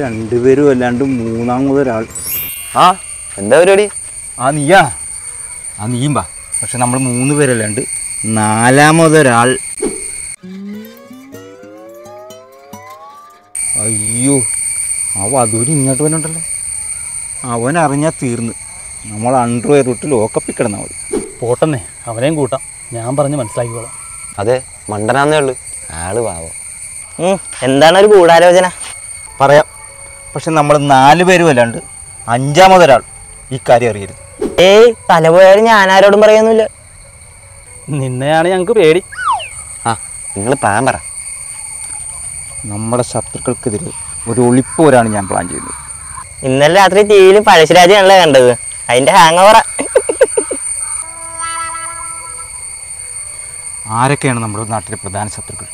രണ്ടുപേരും അല്ലാണ്ട് മൂന്നാമത് ഒരാൾ ആ എന്താ പരിപാടി? ആ നീയാ? ആ നീയും ബാ പക്ഷെ നമ്മൾ മൂന്ന് പേരല്ലാണ്ട് നാലാമതൊരാൾ അയ്യോ ആ വധൂരി ഇങ്ങോട്ട് വരണ്ടല്ലോ അവൻ അറിഞ്ഞാൽ തീർന്ന്. നമ്മൾ അണ്ടർവെയർ തൊട്ട് ലോക്കപ്പിൽ കിടന്നാൽ മതി. പോട്ടെന്നേ അവനെയും കൂട്ടാം. ഞാൻ പറഞ്ഞ് മനസ്സിലാക്കിക്കോളാം. അതെ മണ്ടനാന്നേ ഉള്ളു. ആൾ പാവം. എന്താണ് ഒരു ഗൂഢാലോചന? പറയാം. പക്ഷെ നമ്മൾ നാല് പേരും അല്ലാണ്ട് അഞ്ചാമതൊരാൾ ഈ കാര്യം അറിയരുത്. ഏയ് തല പോയാലും ഞാൻ ആരോടും പറയുന്നില്ല. നിന്നെയാണ് ഞങ്ങൾക്ക് പേടി. ആ നിങ്ങൾ പ്ലാൻ പറ. നമ്മുടെ ശത്രുക്കൾക്കെതിരെ ഒരു ഒളിപ്പോരാണ് ഞാൻ പ്ലാൻ ചെയ്യുന്നത്. ഇന്നലെ രാത്രി ടി വിയിൽ പഴശ്ശിരാജയാണല്ലോ കണ്ടത്. അതിന്റെ ഹാങ് ഓവറ ആരൊക്കെയാണ് നമ്മുടെ നാട്ടിലെ പ്രധാന ശത്രുക്കൾ?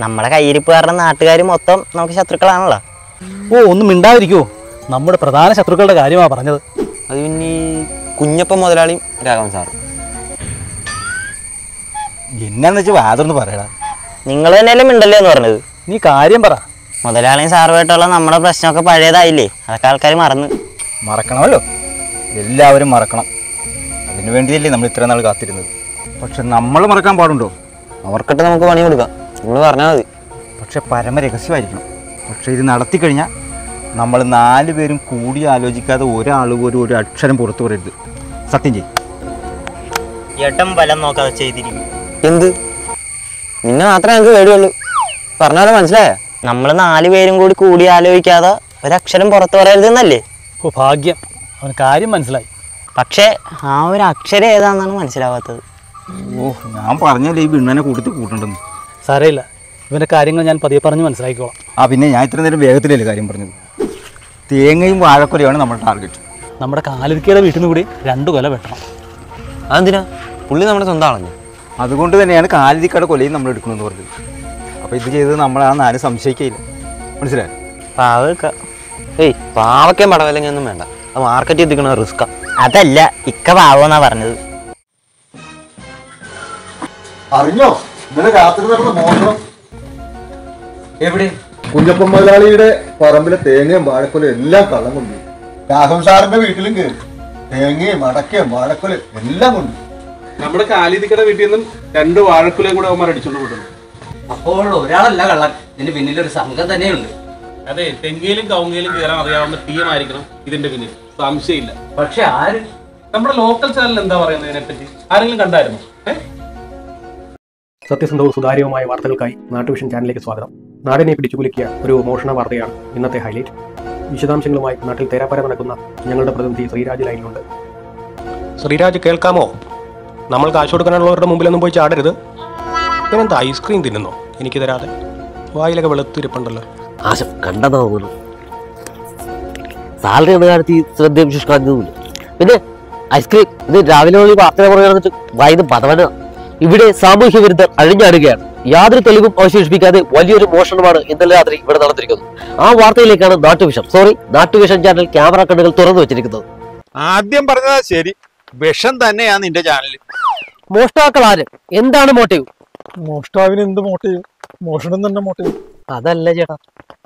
നമ്മുടെ കയ്യിരിപ്പ് കാരണം നാട്ടുകാർ മൊത്തം നമുക്ക് ശത്രുക്കളാണല്ലോ. ഓ ഒന്നും മിണ്ടാതിരിക്കുമോ നമ്മുടെ പ്രധാന ശത്രുക്കളുടെ കാര്യമാണ് പറഞ്ഞത്. അത് പിന്നെ കുഞ്ഞപ്പം കുഞ്ഞപ്പൻ മുതലാളിയും രാഘവൻ സാറും. എന്നാന്ന് വെച്ചാൽ വാതൊന്ന് പറയടാ. നിങ്ങൾ തന്നെയല്ലേ മിണ്ടല്ലേ എന്ന് പറഞ്ഞത്? നീ കാര്യം പറ. മുതലാളിയും സാറുമായിട്ടുള്ള നമ്മുടെ പ്രശ്നമൊക്കെ പഴയതായില്ലേ? അതൊക്കെ ആൾക്കാർ മറന്ന്. മറക്കണമല്ലോ. എല്ലാവരും മറക്കണം. അതിനു വേണ്ടിയല്ലേ നമ്മൾ ഇത്ര നാൾ കാത്തിരുന്നത്. പക്ഷെ നമ്മൾ മറക്കാൻ പാടുണ്ടോ? അവർക്കിട്ട് നമുക്ക് പണി കൊടുക്കാം. നിങ്ങൾ പറഞ്ഞാൽ മതി. പക്ഷെ പരമ രഹസ്യമായിരിക്കണം പക്ഷെ ഇത് നടത്തി കഴിഞ്ഞാൽ നമ്മൾ നാല് പേരും കൂടി ആലോചിക്കാതെ ഒരാൾ പോലും ഒരു അക്ഷരം പുറത്തു പറയരുത്. സത്യം ചെയ്യും. ഏട്ടം ബലം നോക്കാതെ ചെയ്തിരിക്കും. എന്ത്? നിന്നെ മാത്രമേ ഞങ്ങൾക്ക് പേടിയുള്ളൂ. പറഞ്ഞാലും മനസ്സിലായ? നമ്മൾ നാല് പേരും കൂടി കൂടി ആലോചിക്കാതെ ഒരക്ഷരം പുറത്തു പറയരുതെന്നല്ലേ ഓ ഭാഗ്യം. അവൻ കാര്യം മനസ്സിലായി. പക്ഷേ ആ ഒരു അക്ഷരം ഏതാണെന്നാണ് മനസ്സിലാവാത്തത്. ഓ ഞാൻ പറഞ്ഞല്ലേ ഈ വിണ്ണനെ കൂട്ടത്തിൽ കൂട്ടണ്ടെന്ന്. സാരമില്ല. ഇവന്റെ കാര്യങ്ങൾ ഞാൻ പതിയെ പറഞ്ഞ് മനസ്സിലാക്കിക്കോളാം. ആ പിന്നെ ഞാൻ ഇത്ര നേരം വേഗത്തിലല്ലേ കാര്യം പറഞ്ഞത്? തേങ്ങയും വാഴക്കൊലയാണ് നമ്മുടെ ടാർഗറ്റ് നമ്മുടെ കാലിരിക്കയുടെ വീട്ടിൽ നിന്ന് കൂടി രണ്ടു കൊല വെട്ടണം. അതെന്തിനാ? പുള്ളി നമ്മുടെ സ്വന്തം ആളല്ലേ? അതുകൊണ്ട് തന്നെയാണ് കാലിരിക്കയുടെ കൊലയും നമ്മൾ എടുക്കണമെന്ന് പറഞ്ഞത്. അപ്പോൾ ഇത് ചെയ്തത് നമ്മളാണെന്ന് ആരും നാല് സംശയിക്കയില്ല. മനസ്സിലായോ? പാവക്ക. ഏയ് പാവയ്ക്കാൻ പടവല്ലെങ്കിൽ ഒന്നും വേണ്ട. അത് മാർക്കറ്റിൽ എത്തിക്കണ റിസ്ക്കാ. അതല്ല ഇക്ക പാവന്നാ പറഞ്ഞത്. അറിഞ്ഞോ? ഇന്നലെ രാത്രി നടന്ന മോഷണം എവിടെ? കുഞ്ഞപ്പൻ മുതലാളിയുടെ പറമ്പിലെ തേങ്ങയും വാഴക്കൊലയും എല്ലാം കള്ളം കൊണ്ടു രാഘവൻ സാറിന്റെ വീട്ടിലും കയറി തേങ്ങയും അടക്കയും വാഴക്കൊലയും എല്ലാം കൊണ്ടു നമ്മുടെ കാലിതിക്കട വീട്ടിൽ നിന്നും രണ്ട് വാഴക്കുലയും കൂടെ അവന്മാർ അടിച്ചോണ്ട് വിടുന്നു അപ്പോൾ ഒരാളല്ല കള്ളൻ. ഇതിന് പിന്നിലൊരു സംഘം തന്നെയുണ്ട്. അതെ തെങ്ങയിലും കൗങ്ങയിലും കയറാൻ അറിയാവുന്ന ടീമായിരിക്കണം ഇതിന്റെ പിന്നിൽ. സംശയമില്ല. പക്ഷെ ആര്? നമ്മുടെ ലോക്കൽ ചാനൽ എന്താ പറയുന്നത് ഇതിനെപ്പറ്റി ആരെങ്കിലും കണ്ടായിരുന്നു? സത്യസന്ധവും സുതാര്യവുമായ വാർത്തകൾക്കായി നാട്ടുവിഷൻ ചാനലിലേക്ക് സ്വാഗതം. നാടിനെ പിടിച്ചുകുലുക്കിയ ഒരു മോഷണ വാർത്തയാണ് ഇന്നത്തെ ഹൈലൈറ്റ്. വിശദാംശങ്ങളുമായി നാട്ടിൽ തേരാപ്പര നടക്കുന്ന ഞങ്ങളുടെ പ്രതിനിധി ശ്രീരാജ് ലൈനിലുണ്ട്. ശ്രീരാജ് കേൾക്കാമോ? നമ്മൾ കാശ് കൊടുക്കാനുള്ളവരുടെ മുമ്പിലൊന്നും പോയി ചാടരുത്. ഇവനെന്താ ഐസ്ക്രീം തിന്നുന്നോ? എനിക്ക് തരാതെ. വായിലൊക്കെ വെളുത്തിരിപ്പുണ്ടല്ലോ. ആശം കണ്ടെന്നാ സാലറി എന്ന കാര്യത്തിൽ ശ്രദ്ധയും ശുഷ്കാന്തിയുമില്ല പിന്നെ ഐസ്ക്രീം ഇത് രാവിലെ മുതൽ പറയുകയാണെന്ന് പറയുന്നത് വൈകുന്നേരം ഇവിടെ സാമൂഹ്യ വിരുദ്ധർ അഴിഞ്ഞാടുകയാണ്. യാതൊരു തെളിവും അവശേഷിപ്പിക്കാതെ വലിയൊരു മോഷണമാണ് ഇന്നലെ രാത്രി ഇവിടെ നടന്നിരിക്കുന്നത്. ആ വാർത്തയിലേക്കാണ് നാട്ടുവിഷം. സോറി നാട്ടുവിഷൻ ചാനൽ ക്യാമറ കണ്ണുകൾ തുറന്നു വെച്ചിരിക്കുന്നത്. ആദ്യം പറഞ്ഞതാ ശരി. വിഷം തന്നെയാണ് നിന്റെ ചാനൽ മോഷ്ടാക്കൾ ആര്? എന്താണ് മോട്ടീവ് മോഷ്ടാവിന് എന്ത് മോട്ടീവ് മോഷണം തന്നെ മോട്ടീവ് അതല്ല ചേട്ടാ.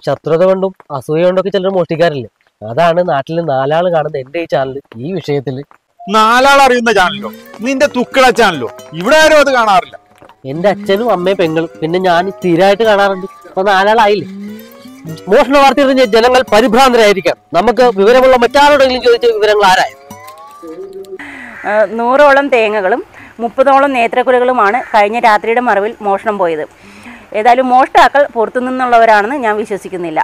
ശത്രുത കൊണ്ടും അസൂയ കൊണ്ടൊക്കെ ചിലർ മോഷ്ടിക്കാറില്ലേ? അതാണ് നാട്ടിൽ നാലാൾ കാണുന്ന എന്റെ ഈ ചാനൽ ഈ വിഷയത്തിൽ നാലാൾ അറിയുന്ന ചാനലോ നിന്റെ തുക്കിള ചാനലോ ഇവിടെ ആരും അത് കാണാറില്ല. എന്റെ അച്ഛനും അമ്മയും പെങ്ങളും പിന്നെ ഞാൻ സ്ഥിരമായിട്ട് കാണാറുണ്ട്. അപ്പൊ നാലാളായില്ലേ? മോഷണ വാർത്ത എറിഞ്ഞ ജനങ്ങൾ പരിഭ്രാന്തരായിരിക്കാം. നമുക്ക് വിവരമുള്ള മറ്റാരോടെങ്കിലും ചോദിച്ച വിവരങ്ങൾ ആരായത് ഏഹ് നൂറോളം തേങ്ങകളും മുപ്പതോളം നേത്രക്കുലകളുമാണ് കഴിഞ്ഞ രാത്രിയുടെ മറവിൽ മോഷണം പോയത്. ഏതായാലും മോഷ്ടാക്കൾ പുറത്തു നിന്നുള്ളവരാണെന്ന് ഞാൻ വിശ്വസിക്കുന്നില്ല.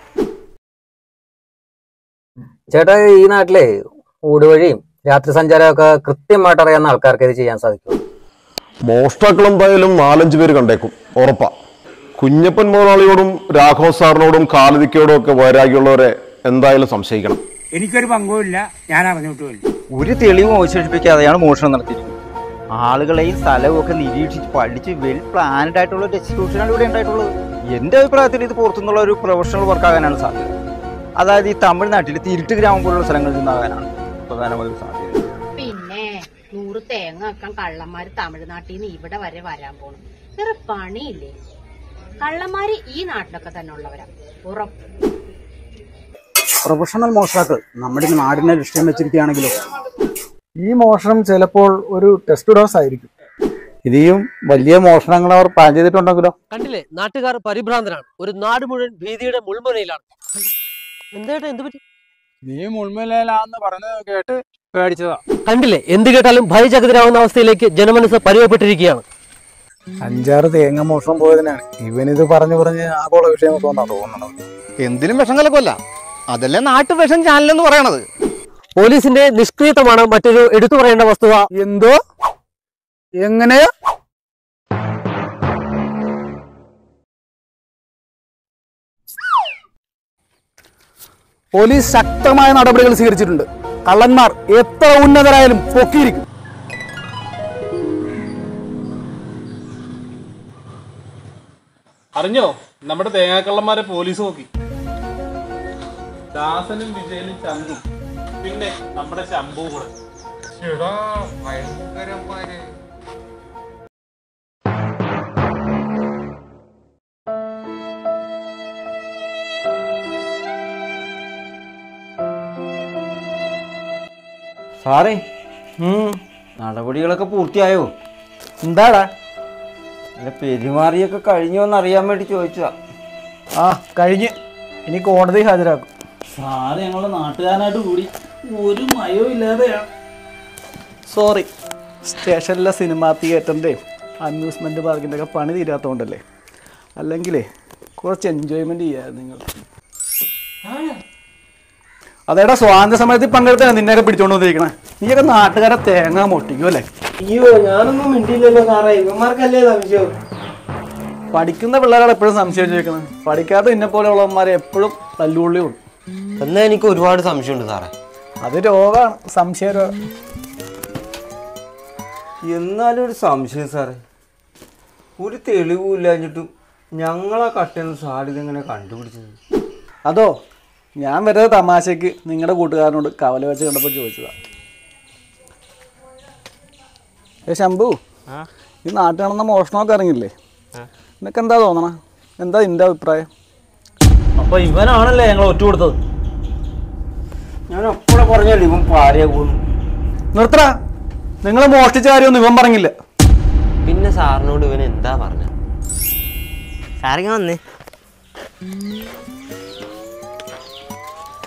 ചേട്ടാ ഈ നാട്ടിലെ ഊടുവഴിയും രാത്രി സഞ്ചാരമൊക്കെ കൃത്യമായിട്ട് അറിയാവുന്ന ആൾക്കാർക്ക് ഇത് ചെയ്യാൻ സാധിക്കും മോഷ്ടാക്കൾ എന്തായാലും നാലഞ്ച് പേര് കണ്ടേക്കും. ഉറപ്പാ. കുഞ്ഞപ്പൻ മുതലാളിയോടും രാഘവ സാറിനോടും കാലതിക്കയോടും ഒക്കെ വൈരാഗ്യമുള്ളവരെ എന്തായാലും സംശയിക്കണം. എനിക്കൊരു പങ്കുമില്ല ഞാൻ അറിഞ്ഞിട്ടുമില്ല ഒരു തെളിവും അവശേഷിപ്പിക്കാതെയാണ് മോഷണം നടത്തിയിരിക്കുന്നത്. ആളുകളെയും സ്ഥലവും ഒക്കെ നിരീക്ഷിച്ച് പഠിച്ച് വെൽ പ്ലാൻഡ് ആയിട്ടുള്ള ഒരു എക്സിക്യൂഷനാണ് ഇവിടെ ഉണ്ടായിട്ടുള്ളത്. എന്റെ അഭിപ്രായത്തിൽ ഇത് പുറത്തുനിന്നുള്ള ഒരു പ്രൊഫഷണൽ വർക്ക് ആകാനാണ് സാധ്യത. അതായത് ഈ തമിഴ്നാട്ടിൽ തിരുട്ട് ഗ്രാമം പോലുള്ള സ്ഥലങ്ങളിൽ നിന്നാകാനാണ് പ്രധാനമായും സാധ്യത. നൂറ് തേങ്ങ വെക്കാൻ കള്ളന്മാര് തമിഴ്നാട്ടിൽ നിന്ന് ഇവിടെ വരെ വരാൻ പോണു. വേറെ പണിയില്ലേ? കള്ളന്മാര് ഈ നാട്ടിലൊക്കെ തന്നെ ഉള്ളവരാ. ഉറപ്പ്. പ്രൊഫഷണൽ മോഷ്ടാക്കൾ നമ്മുടെ നാടിനെ ലക്ഷ്യം വെച്ചിരിക്കുകയാണെങ്കിലോ? ഈ മോഷണം ചിലപ്പോൾ ഒരു ടെസ്റ്റ് ഡോസ് ആയിരിക്കും. ഇനിയും വലിയ മോഷണങ്ങൾ അവർ പ്ലാൻ ചെയ്തിട്ടുണ്ടെങ്കിലോ? കണ്ടില്ലേ? നാട്ടുകാർ പരിഭ്രാന്തരാണ്. ഒരു നാട് മുഴുവൻ ഭീതിയുടെ മുൾമുനയിലാണ്. എന്താ എന്ത് പറ്റി? നീ മുൾമുലയിലാന്ന് പറഞ്ഞത് കേട്ട് പേടിച്ചതാ. കണ്ടില്ലേ? എന്ത് കേട്ടാലും ഭയചകിതരാവുന്ന അവസ്ഥയിലേക്ക് ജനമനസ് പരിവപ്പെട്ടിരിക്കുകയാണ് അഞ്ചാറ് തേങ്ങ മോഷണം പോയതിനാണ്. ഇവനിത് പറഞ്ഞു പറഞ്ഞ് ആഗോള വിഷയമൊക്കെ തോന്നുന്നത്. എന്തിനും വിഷം കലക്കല്ല അതല്ലേ നാട്ടു വിഷം ചാനലെന്ന് എന്ന് പറയണത്. പോലീസിന്റെ നിഷ്ക്രിയത്വമാണ് മറ്റൊരു എടുത്തു പറയേണ്ട വസ്തുത. എന്തോ? എങ്ങനെയാ? പോലീസ് ശക്തമായ നടപടികൾ സ്വീകരിച്ചിട്ടുണ്ട്. കള്ളന്മാർ എത്ര ഉന്നതരായാലും പൊക്കിയിരിക്കും. അറിഞ്ഞോ? നമ്മുടെ തേങ്ങാക്കള്ളന്മാരെ പോലീസ് നോക്കി. ദാസനും വിജയനും ചന്തും പിന്നെ നമ്മുടെ ശംഭു കൂടെ. സാറേ നടപടികളൊക്കെ പൂർത്തിയായോ? എന്താടാ? അല്ല പെരുമാറിയൊക്കെ കഴിഞ്ഞോ എന്ന് അറിയാൻ വേണ്ടി ചോദിച്ചതാ. ആ കഴിഞ്ഞ്. ഇനി കോടതി ഹാജരാക്കും. സാറ് ഞങ്ങളുടെ നാട്ടുകാരനായിട്ട് കൂടി ഒരു മയോ ഇല്ലാതെയാണ് സോറി സ്റ്റേഷനിലെ സിനിമാ തിയേറ്ററിന്റെയും അമ്യൂസ്മെന്റ് പാർക്കിന്റെ ഒക്കെ പണി തീരാത്തതുകൊണ്ടല്ലേ അല്ലെങ്കിലേ കുറച്ച് എൻജോയ്മെന്റ് ചെയ്യാമായിരുന്നു നിങ്ങൾ. അതേടാ സ്വാതന്ത്ര്യ സമരത്തിൽ പങ്കെടുത്താണ് നിന്നെയൊക്കെ പിടിച്ചോണ്ട് വന്നിരിക്കണേ നീയൊക്കെ നാട്ടുകാരെ തേങ്ങ മൊട്ടിക്കും അല്ലേ? അയ്യോ ഞാനൊന്നും മിണ്ടിയില്ലല്ലോ സാറേ. ഇവന്മാർക്കല്ലേ സംശയം? പഠിക്കുന്ന പിള്ളേരാണ് എപ്പോഴും സംശയം ചോദിക്കുന്നത്. പഠിക്കാത്ത ഇന്നെ പോലെയുള്ളവന്മാരെ എപ്പോഴും തല്ലുള്ളി ഉണ്ട് എന്നാ എനിക്ക് ഒരുപാട് സംശയമുണ്ട് സാറേ. അത് രോഗമാണ് സംശയ രോഗം എന്നാലും ഒരു സംശയം സാറേ. ഒരു തെളിവില്ലാഞ്ഞിട്ടും ഞങ്ങളാ കട്ടെന്ന് സാർ ഇതെങ്ങനെ കണ്ടുപിടിച്ചത്? അതോ? ഞാൻ വെറുതെ തമാശക്ക് നിങ്ങളുടെ കൂട്ടുകാരനോട് കവല വെച്ച് കണ്ടപ്പോൾ ചോദിച്ചതാ. ഏ ശംഭു ഈ നാട്ടിൽ നടന്ന മോഷണമൊക്കെ ഇറങ്ങില്ലേ നിനക്ക് എന്താ തോന്നണ? എന്താ നിന്റെ അഭിപ്രായം? അപ്പൊ ഇവനാണല്ലേ ഞങ്ങൾ ഒറ്റ കൊടുത്തത് ഞാൻ അപ്പോഴെ പറഞ്ഞല്ലേ ഇവൻ പാരയാകുന്നു നിർത്തടാ. നിങ്ങൾ മോഷ്ടിച്ച കാര്യമൊന്നും ഇവൻ പറഞ്ഞില്ല. പിന്നെ സാറിനോട് ഇവൻ എന്താ പറഞ്ഞ? സാറിങ്ങ വന്നേ.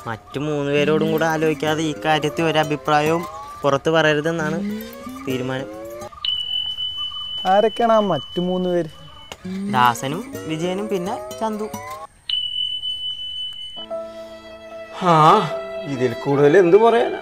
മറ്റു മൂന്ന് പേരോടും കൂടെ ആലോചിക്കാതെ ഈ കാര്യത്തിൽ ഒരു അഭിപ്രായവും പുറത്ത് പറയരുതെന്നാണ് തീരുമാനം. ആരൊക്കെയാണ് ആ മറ്റു മൂന്ന് പേര്? ദാസനും വിജയനും പിന്നെ ചന്തു. ആ ഇതിൽ കൂടുതൽ എന്തു പറയാനാ?